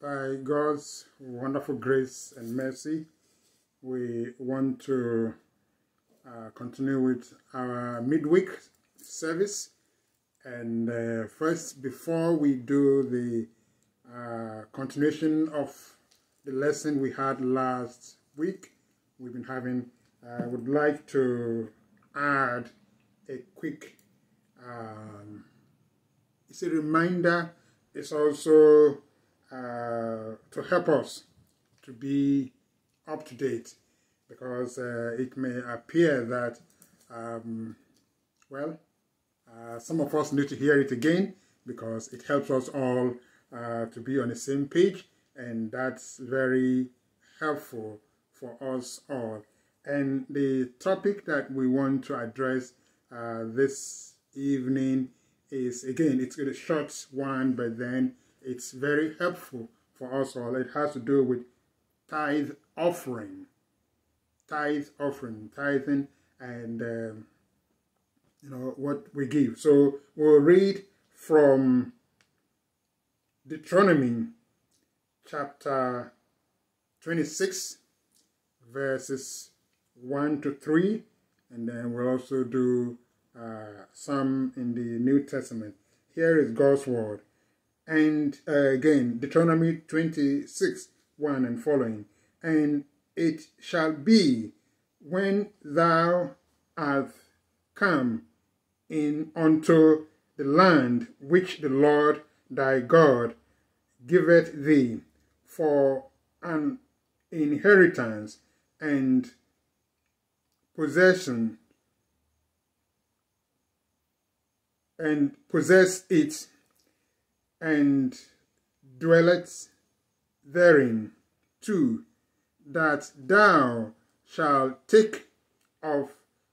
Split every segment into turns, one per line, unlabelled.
By God's wonderful grace and mercy, we want to uh, continue with our midweek service. And uh, first, before we do the uh, continuation of the lesson we had last week, we've been having, I would like to add a quick, um, it's a reminder, it's also uh, to help us to be up to date because uh, it may appear that, um, well, uh, some of us need to hear it again because it helps us all uh, to be on the same page and that's very helpful for us all. And the topic that we want to address uh, this evening is again, it's a short one, but then it's very helpful for us all. It has to do with tithe offering, tithe offering, tithing, and um, you know what we give. So we'll read from Deuteronomy chapter 26, verses 1 to 3, and then we'll also do uh, some in the New Testament. Here is God's word. And uh, again, Deuteronomy 26, 1 and following. And it shall be when thou art come in unto the land which the Lord thy God giveth thee for an inheritance and possession and possess it and dwelleth therein, 2. that thou shalt take of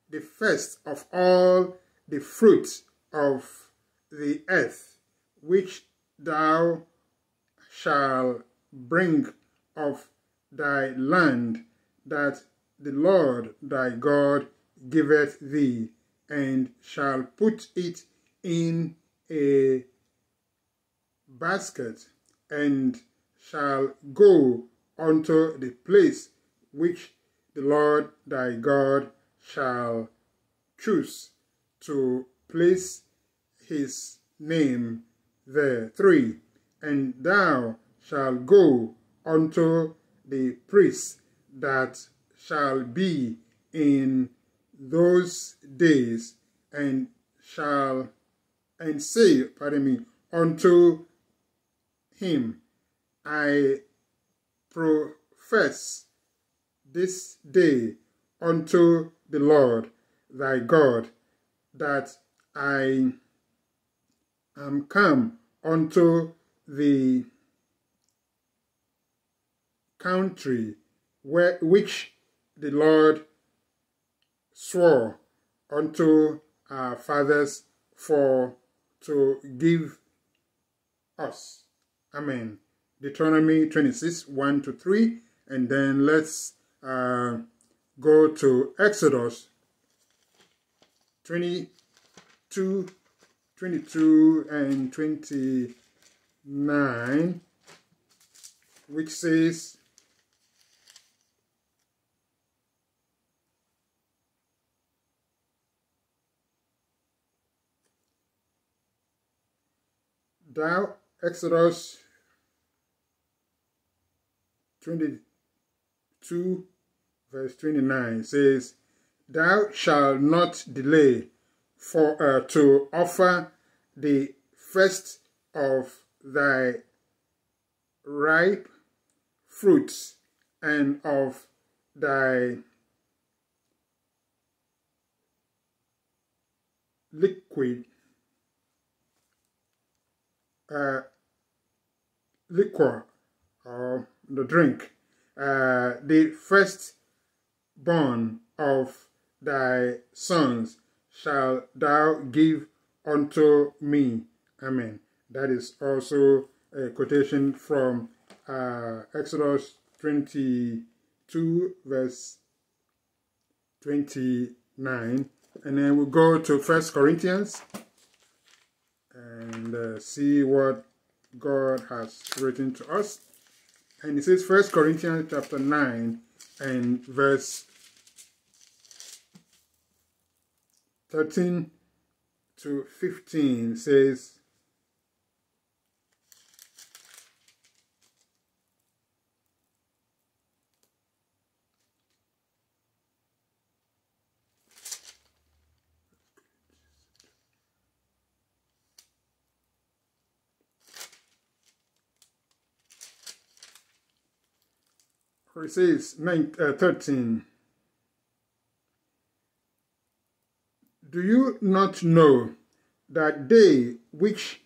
the first of all the fruit of the earth, which thou shalt bring of thy land, that the Lord thy God giveth thee, and shall put it in a basket and shall go unto the place which the Lord thy God shall choose to place his name there. 3. And thou shalt go unto the priest that shall be in those days and shall and say, pardon me, unto him, I profess this day unto the Lord thy God that I am come unto the country where which the Lord swore unto our fathers for to give us. Amen. Deuteronomy 26, 1 to 3. And then let's uh, go to Exodus 22, 22 and 29, which says, Thou, Exodus 22 verse 29 says, Thou shalt not delay for uh, to offer the first of thy ripe fruits and of thy liquid uh, liquor or the drink, uh, the first born of thy sons shall thou give unto me. Amen. That is also a quotation from uh, Exodus 22, verse 29. And then we'll go to First Corinthians and uh, see what God has written to us. And it says First Corinthians chapter 9 and verse 13 to 15 says, 9, uh, 13. Do you not know that they which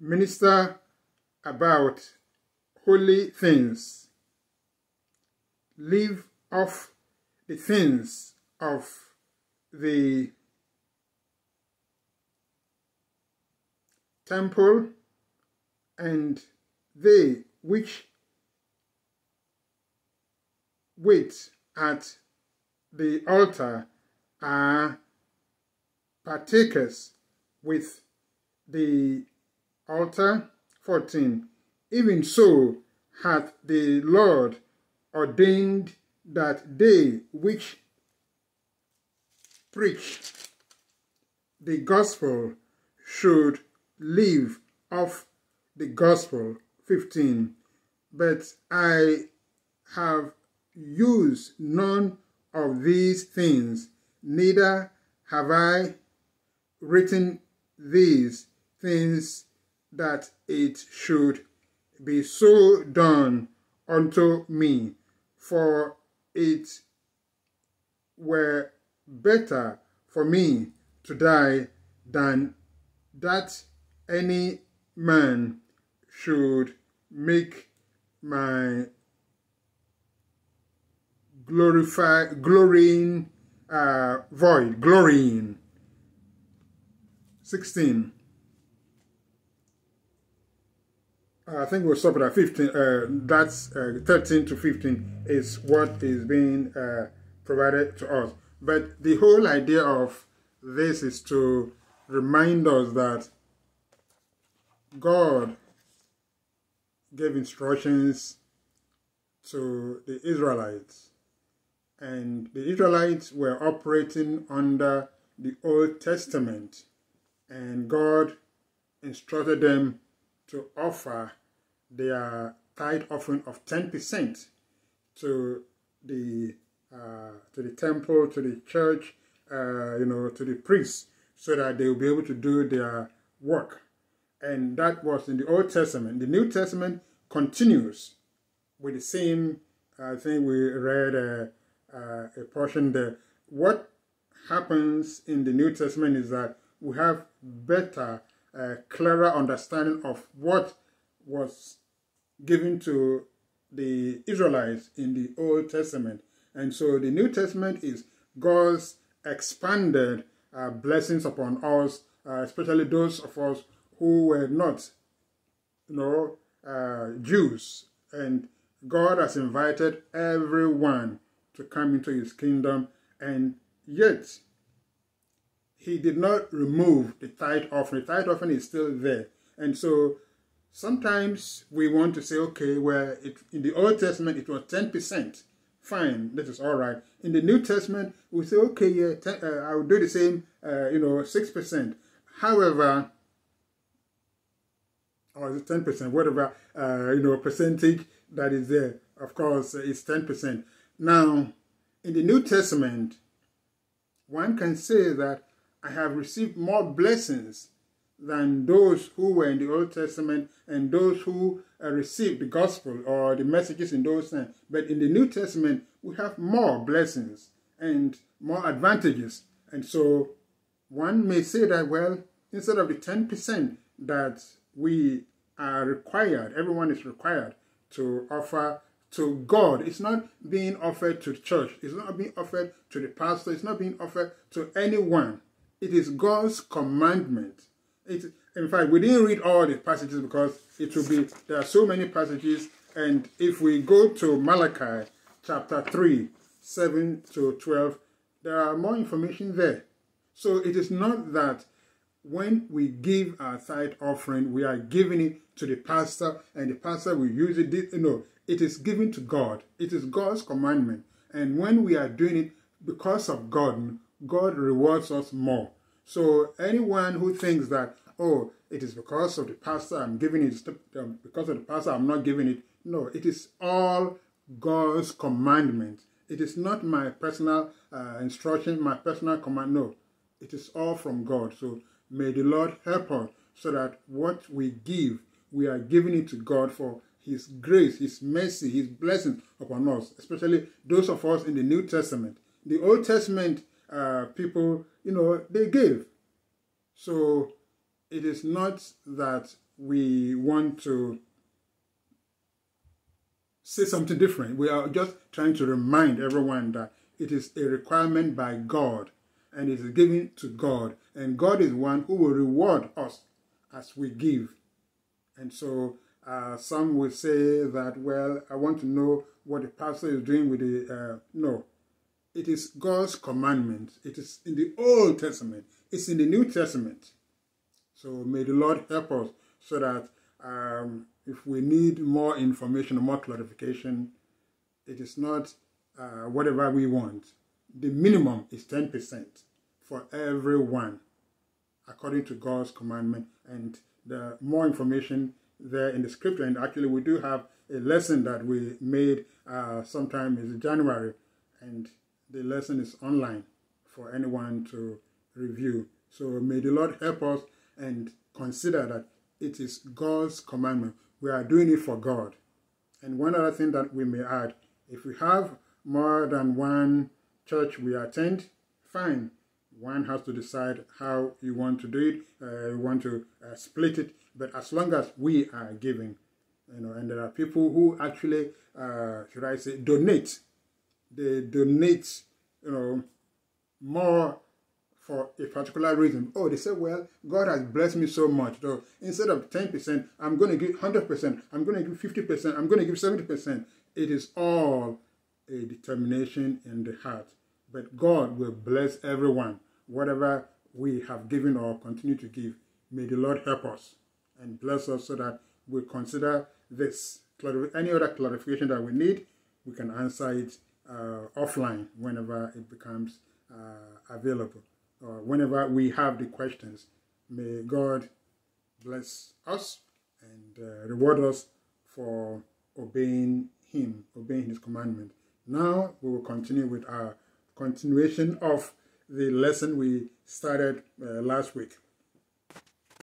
minister about holy things live off the things of the temple and they which wait at the altar are partakers with the altar. 14. Even so hath the Lord ordained that they which preach the gospel should live off the gospel. 15. But I have used none of these things, neither have I written these things that it should be so done unto me, for it were better for me to die than that any man should make my glorify, glorying, uh, void, glorying. 16. I think we'll stop at 15. Uh, that's uh, 13 to 15 is what is being uh, provided to us. But the whole idea of this is to remind us that God gave instructions to the Israelites and the Israelites were operating under the Old Testament, and God instructed them to offer their tithe offering of 10% to the uh, to the temple, to the church, uh, you know, to the priests, so that they will be able to do their work. And that was in the Old Testament. The New Testament continues with the same. I think we read uh, a portion there. What happens in the New Testament is that we have better, uh, clearer understanding of what was given to the Israelites in the Old Testament. And so the New Testament is God's expanded uh, blessings upon us, uh, especially those of us who were not, you know, uh, Jews. And God has invited everyone to come into his kingdom, and yet he did not remove the tithe offering. The tithe offering is still there. And so sometimes we want to say, okay, well, it, in the Old Testament it was 10%. Fine, that is all right. In the New Testament, we say, okay, yeah, ten, uh, I will do the same, uh, you know, 6%. However, or is it 10%, whatever, uh, you know, percentage that is there, of course, it's 10%. Now, in the New Testament, one can say that I have received more blessings than those who were in the Old Testament and those who uh, received the gospel or the messages in those times. But in the New Testament, we have more blessings and more advantages. And so one may say that, well, instead of the 10% that we are required, everyone is required to offer to God. It's not being offered to the church. It's not being offered to the pastor. It's not being offered to anyone. It is God's commandment. It, in fact, we didn't read all the passages because it will be, there are so many passages. And if we go to Malachi chapter 3, 7 to 12, there are more information there. So it is not that when we give our tithe offering, we are giving it to the pastor, and the pastor will use it. You know, it is given to God. It is God's commandment. And when we are doing it because of God, God rewards us more. So anyone who thinks that, oh, it is because of the pastor I'm giving it, um, because of the pastor I'm not giving it. No, it is all God's commandment. It is not my personal uh, instruction, my personal command. No, it is all from God. So may the Lord help us so that what we give, we are giving it to God for His grace, His mercy, His blessing upon us, especially those of us in the New Testament. The Old Testament uh, people, you know, they gave. So it is not that we want to say something different. We are just trying to remind everyone that it is a requirement by God and it is given to God. And God is one who will reward us as we give. And so uh, some will say that, well, I want to know what the pastor is doing with the. Uh, no, it is God's commandment. It is in the Old Testament, it's in the New Testament. So may the Lord help us so that um, if we need more information or more clarification, it is not uh, whatever we want. The minimum is 10% for everyone, according to God's commandment. And the more information there in the scripture, and actually we do have a lesson that we made uh, sometime in January, and the lesson is online for anyone to review. So may the Lord help us and consider that it is God's commandment. We are doing it for God. And one other thing that we may add, if we have more than one church we attend, fine. One has to decide how you want to do it, uh, you want to uh, split it, but as long as we are giving, you know, and there are people who actually, uh, should I say, donate. They donate, you know, more for a particular reason. Oh, they say, well, God has blessed me so much. So instead of 10%, I'm going to give 100%, I'm going to give 50%, I'm going to give 70%. It is all a determination in the heart. But God will bless everyone, whatever we have given or continue to give. May the Lord help us and bless us so that we consider this. Any other clarification that we need, we can answer it uh, offline whenever it becomes uh, available or whenever we have the questions. May God bless us and uh, reward us for obeying Him, obeying His commandment. Now we will continue with our continuation of the lesson we started uh, last week.